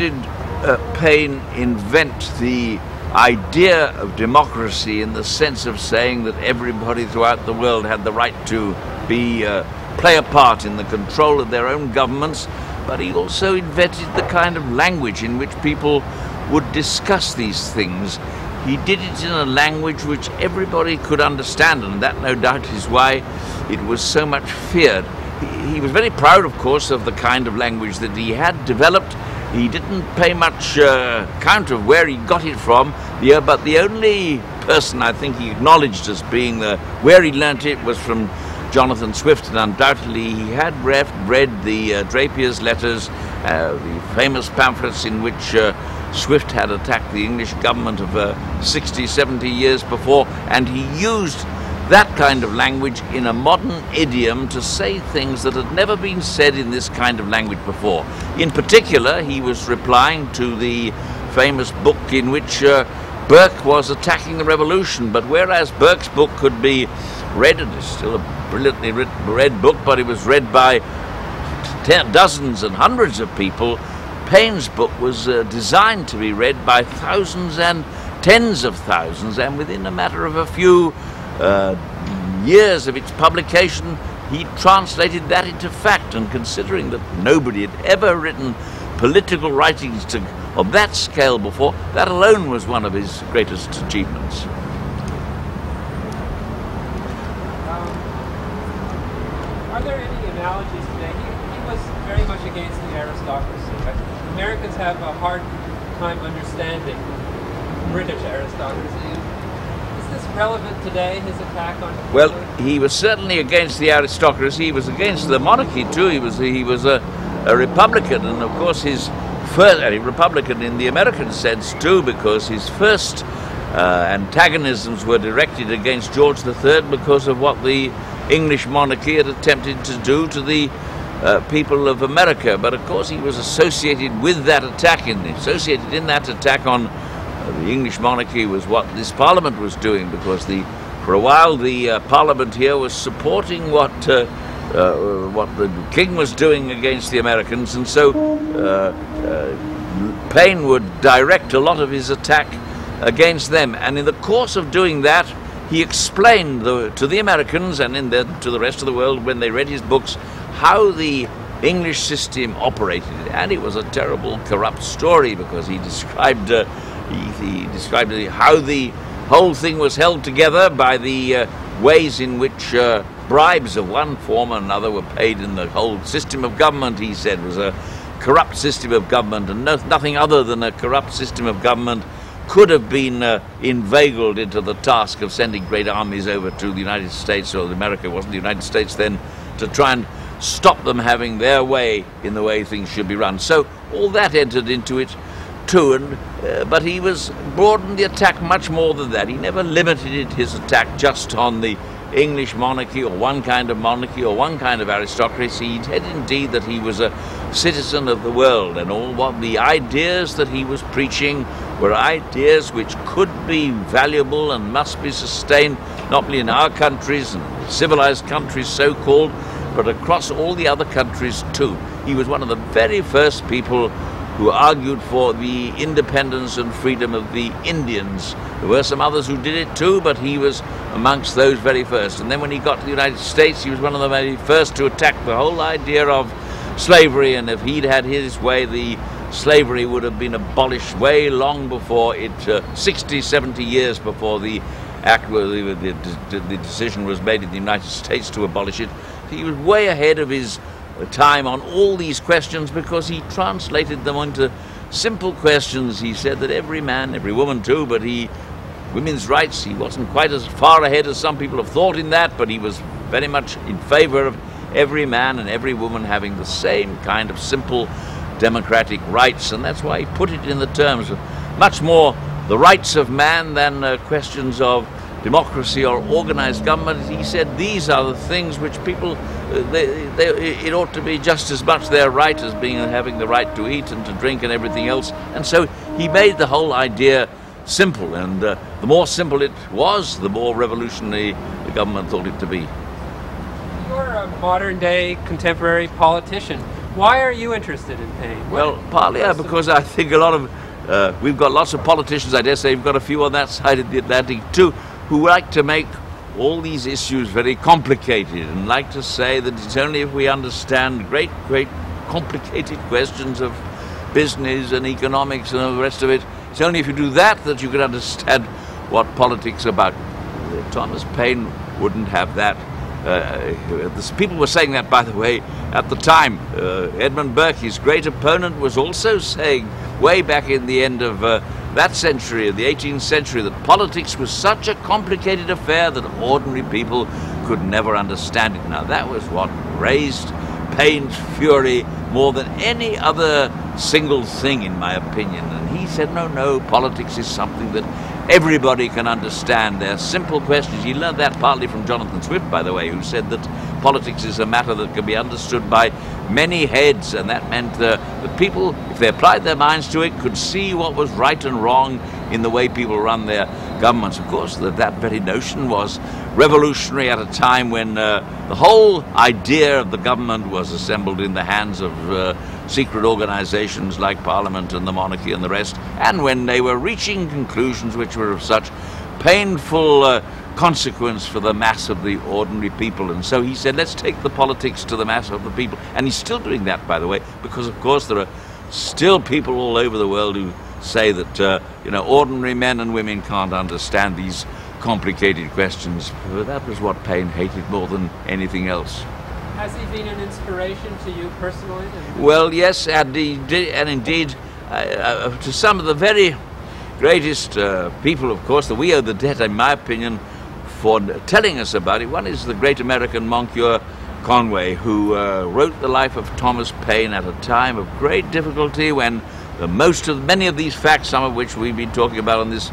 did uh, Paine invent the idea of democracy in the sense of saying that everybody throughout the world had the right to be uh, play a part in the control of their own governments, but he also invented the kind of language in which people would discuss these things. He did it in a language which everybody could understand, and that no doubt is why it was so much feared. He, he was very proud, of course, of the kind of language that he had developed he didn't pay much uh, count of where he got it from, yeah, but the only person I think he acknowledged as being the where he learnt it was from Jonathan Swift, and undoubtedly he had read, read the uh, Drapier's letters, uh, the famous pamphlets in which uh, Swift had attacked the English government of uh, 60, 70 years before, and he used that kind of language in a modern idiom to say things that had never been said in this kind of language before. In particular, he was replying to the famous book in which uh, Burke was attacking the revolution, but whereas Burke's book could be read, and it's still a brilliantly written read book, but it was read by dozens and hundreds of people, Paine's book was uh, designed to be read by thousands and tens of thousands, and within a matter of a few uh, years of its publication, he translated that into fact. And considering that nobody had ever written political writings to, of that scale before, that alone was one of his greatest achievements. Um, are there any analogies today? He, he was very much against the aristocracy. Right? Americans have a hard time understanding British aristocracy relevant today, his attack on... Well, he was certainly against the aristocracy. He was against the monarchy, too. He was, he was a, a Republican, and of course his first... A Republican in the American sense, too, because his first uh, antagonisms were directed against George III because of what the English monarchy had attempted to do to the uh, people of America. But of course, he was associated with that attack, in associated in that attack on the English monarchy was what this Parliament was doing because the for a while the uh, Parliament here was supporting what uh, uh, what the King was doing against the Americans, and so uh, uh, Paine would direct a lot of his attack against them. And in the course of doing that, he explained the, to the Americans and in the, to the rest of the world when they read his books how the English system operated, and it was a terrible, corrupt story because he described uh, he, he described how the whole thing was held together by the uh, ways in which uh, bribes of one form or another were paid in the whole system of government, he said, was a corrupt system of government, and no, nothing other than a corrupt system of government could have been uh, inveigled into the task of sending great armies over to the United States, or America. Wasn't the United States then, to try and stop them having their way in the way things should be run. So all that entered into it too, and, uh, but he was broadened the attack much more than that. He never limited his attack just on the English monarchy or one kind of monarchy or one kind of aristocracy. He said indeed that he was a citizen of the world, and all what the ideas that he was preaching were ideas which could be valuable and must be sustained not only in our countries and civilized countries so called, but across all the other countries too. He was one of the very first people who argued for the independence and freedom of the Indians. There were some others who did it too, but he was amongst those very first. And then when he got to the United States, he was one of the very first to attack the whole idea of slavery, and if he'd had his way, the slavery would have been abolished way long before it, uh, 60, 70 years before the act, the, the, the decision was made in the United States to abolish it. He was way ahead of his time on all these questions because he translated them into simple questions. He said that every man, every woman too, but he, women's rights, he wasn't quite as far ahead as some people have thought in that, but he was very much in favor of every man and every woman having the same kind of simple democratic rights, and that's why he put it in the terms of much more the rights of man than uh, questions of democracy or organized government. He said these are the things which people, uh, they, they, it ought to be just as much their right as being having the right to eat and to drink and everything else. And so he made the whole idea simple, and uh, the more simple it was, the more revolutionary the government thought it to be. You're a modern day contemporary politician. Why are you interested in Paine? Well, partly uh, because I think a lot of uh, we've got lots of politicians. I dare say we've got a few on that side of the Atlantic too, who like to make all these issues very complicated and like to say that it's only if we understand great, great complicated questions of business and economics and all the rest of it, it's only if you do that that you can understand what politics are about. Thomas Paine wouldn't have that. Uh, people were saying that, by the way, at the time. Uh, Edmund Burke, his great opponent, was also saying, way back in the end of uh, that century, of the 18th century, that politics was such a complicated affair that ordinary people could never understand it. Now, that was what raised Paine's fury more than any other single thing, in my opinion. And he said, no, no, politics is something that everybody can understand. They're simple questions. He learned that partly from Jonathan Swift, by the way, who said that politics is a matter that can be understood by many heads, and that meant that people, if they applied their minds to it, could see what was right and wrong in the way people run their governments. Of course, that, that very notion was revolutionary at a time when uh, the whole idea of the government was assembled in the hands of uh, secret organizations like Parliament and the monarchy and the rest, and when they were reaching conclusions which were of such painful uh, consequence for the mass of the ordinary people. And so he said, let's take the politics to the mass of the people. And he's still doing that, by the way, because of course there are still people all over the world who say that, uh, you know, ordinary men and women can't understand these complicated questions. But that was what Paine hated more than anything else. Has he been an inspiration to you personally? Well, yes, and, and indeed, uh, uh, to some of the very greatest uh, people, of course, that we owe the debt, in my opinion, for telling us about it. One is the great American Moncure Conway, who uh, wrote the life of Thomas Paine at a time of great difficulty when the most of many of these facts, some of which we've been talking about on this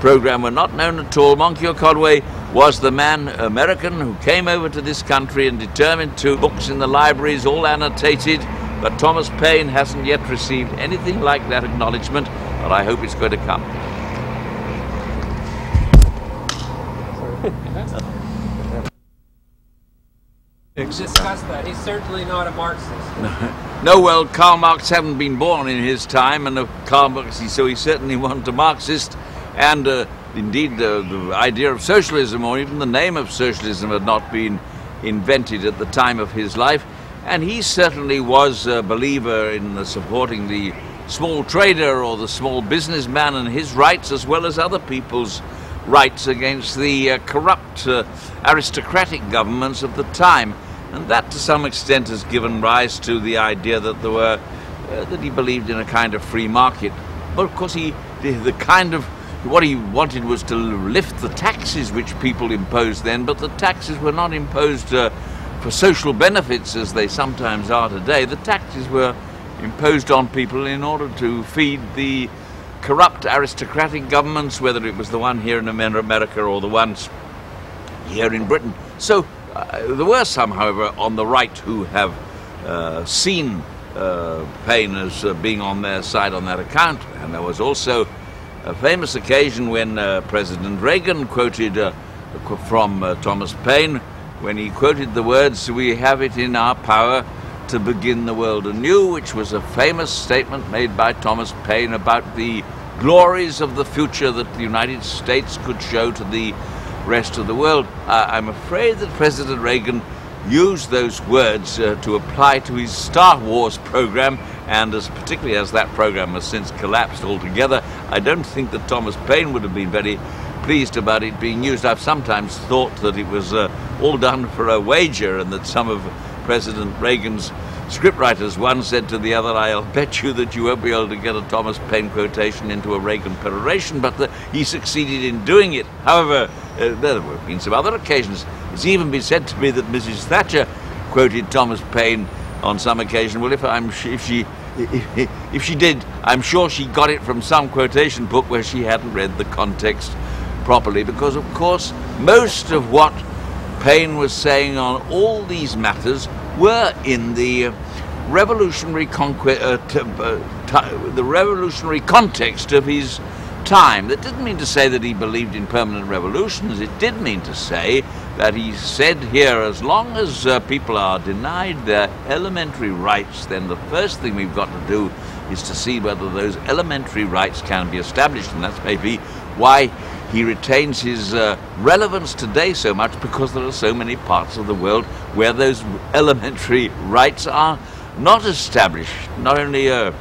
program, were not known at all. Moncure Conway was the man, American, who came over to this country and determined to books in the libraries, all annotated. But Thomas Paine hasn't yet received anything like that acknowledgement, but I hope it's going to come. Discuss that. He's certainly not a Marxist. no, well, Karl Marx hadn't been born in his time, and Karl Marx, so he certainly wasn't a Marxist. And uh, indeed, uh, the idea of socialism, or even the name of socialism, had not been invented at the time of his life. And he certainly was a believer in the supporting the small trader or the small businessman and his rights, as well as other people's rights against the uh, corrupt uh, aristocratic governments of the time. And that, to some extent, has given rise to the idea that there were uh, that he believed in a kind of free market. But of course, he the, the kind of what he wanted was to lift the taxes which people imposed then, but the taxes were not imposed uh, for social benefits as they sometimes are today. The taxes were imposed on people in order to feed the corrupt aristocratic governments, whether it was the one here in America or the ones here in Britain. So uh, there were some, however, on the right who have uh, seen uh, as uh, being on their side on that account. And there was also a famous occasion when uh, President Reagan quoted uh, from Thomas Paine when he quoted the words, We have it in our power to begin the world anew, which was a famous statement made by Thomas Paine about the glories of the future that the United States could show to the rest of the world. Uh, I'm afraid that President Reagan used those words uh, to apply to his Star Wars program, and as particularly as that program has since collapsed altogether, I don't think that Thomas Paine would have been very pleased about it being used. I've sometimes thought that it was uh, all done for a wager, and that some of President Reagan's scriptwriters, one said to the other, I'll bet you that you won't be able to get a Thomas Paine quotation into a Reagan peroration, but the, he succeeded in doing it. However, uh, there have been some other occasions. It's even been said to me that Mrs. Thatcher quoted Thomas Paine on some occasion. Well, if I'm if she if she did, I'm sure she got it from some quotation book where she hadn't read the context properly, because of course most of what Paine was saying on all these matters were in the revolutionary conquest, uh, uh, the revolutionary context of his time. That didn't mean to say that he believed in permanent revolutions. It did mean to say that he said here as long as uh, people are denied their elementary rights, then the first thing we've got to do is to see whether those elementary rights can be established. And that's maybe why he retains his uh, relevance today so much because there are so many parts of the world where those elementary rights are not established. Not only uh,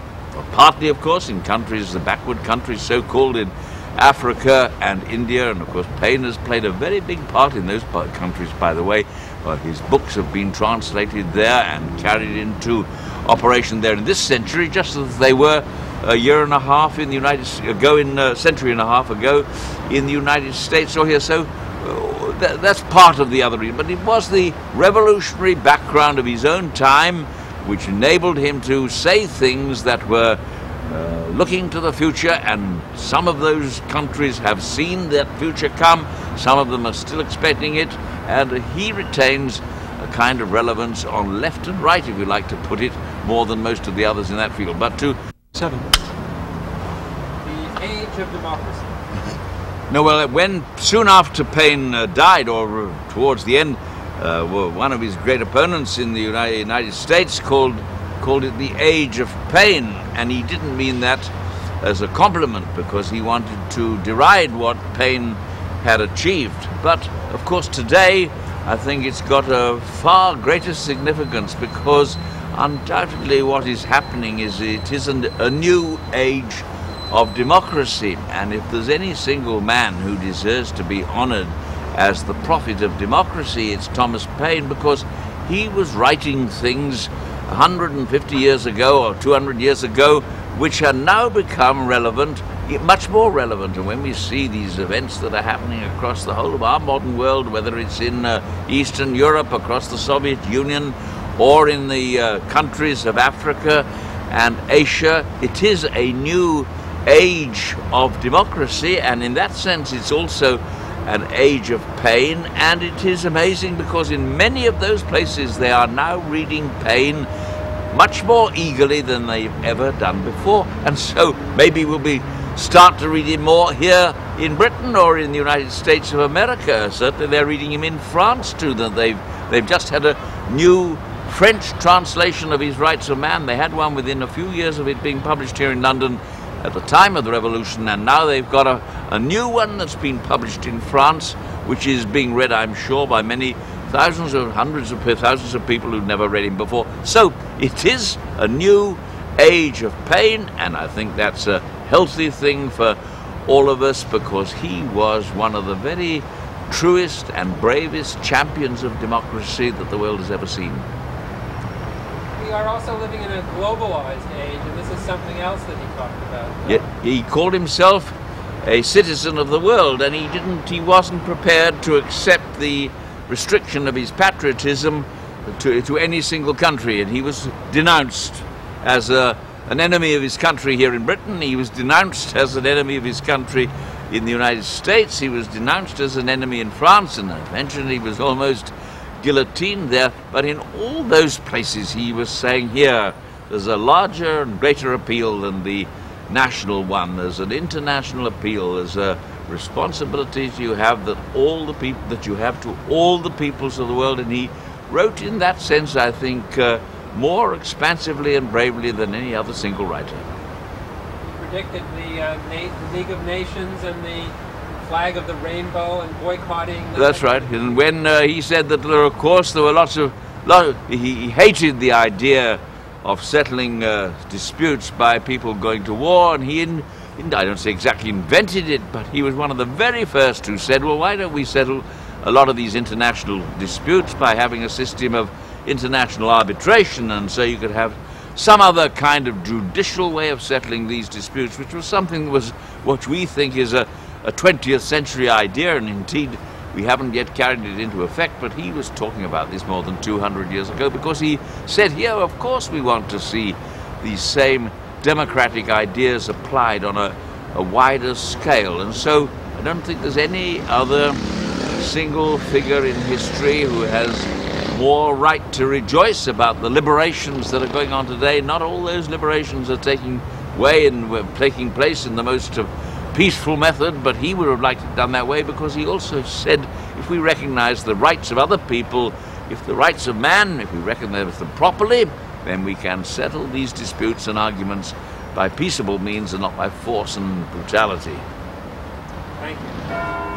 partly, of course, in countries, the backward countries, so called in Africa and India, and of course, Paine has played a very big part in those countries, by the way. Well, his books have been translated there and carried into operation there in this century, just as they were a year and a half in the United ago, in a century and a half ago, in the United States or here. So uh, that, that's part of the other reason. But it was the revolutionary background of his own time which enabled him to say things that were uh, looking to the future, and some of those countries have seen that future come, some of them are still expecting it, and he retains a kind of relevance on left and right, if you like to put it, more than most of the others in that field. But to seven, the age of democracy. no, well, when soon after Paine uh, died, or uh, towards the end, uh, one of his great opponents in the United States called called it the age of Paine, and he didn't mean that as a compliment because he wanted to deride what Paine had achieved. But of course, today I think it's got a far greater significance because undoubtedly what is happening is it is a new age of democracy, and if there's any single man who deserves to be honored as the prophet of democracy, it's Thomas Paine because he was writing things 150 years ago or 200 years ago, which have now become relevant, much more relevant. And when we see these events that are happening across the whole of our modern world, whether it's in uh, Eastern Europe, across the Soviet Union, or in the uh, countries of Africa and Asia, it is a new age of democracy, and in that sense, it's also an age of Paine. and it is amazing because in many of those places they are now reading Paine much more eagerly than they've ever done before. And so maybe we'll be start to read him more here in Britain or in the United States of America. Certainly they're reading him in France too. That they've they've just had a new French translation of his Rights of Man. They had one within a few years of it being published here in London at the time of the revolution, and now they've got a, a new one that's been published in France, which is being read, I'm sure, by many thousands or hundreds of thousands of people who've never read him before. So it is a new age of Paine, and I think that's a healthy thing for all of us because he was one of the very truest and bravest champions of democracy that the world has ever seen. Are also living in a globalized age, and this is something else that he talked about. Yeah, he called himself a citizen of the world, and he didn't. He wasn't prepared to accept the restriction of his patriotism to, to any single country, and he was denounced as a, an enemy of his country here in Britain. He was denounced as an enemy of his country in the United States. He was denounced as an enemy in France, and eventually he was almost guillotined there. But in all those places, he was saying, here, there's a larger and greater appeal than the national one. There's an international appeal. There's a responsibilities you have that all the people that you have to all the peoples of the world. And he wrote, in that sense, I think, uh, more expansively and bravely than any other single writer. He predicted the, uh, the League of Nations and the flag of the rainbow and boycotting. That's right. And when uh, he said that of course, there were lots of, lot he, hated the idea of settling uh, disputes by people going to war, and he, in, I don't say exactly invented it, but he was one of the very first who said, well, why don't we settle a lot of these international disputes by having a system of international arbitration, and so you could have some other kind of judicial way of settling these disputes, which was something that was what we think is a, a 20th century idea, and indeed we haven't yet carried it into effect, but he was talking about this more than 200 years ago because he said, here, of course, we want to see these same democratic ideas applied on a, a wider scale. And so I don't think there's any other single figure in history who has more right to rejoice about the liberations that are going on today. Not all those liberations are taking way and taking place in the most peaceful method, but he would have liked it done that way because he also said if we recognize the rights of other people, if the rights of man, if we recognize them properly, then we can settle these disputes and arguments by peaceable means and not by force and brutality. Thank you.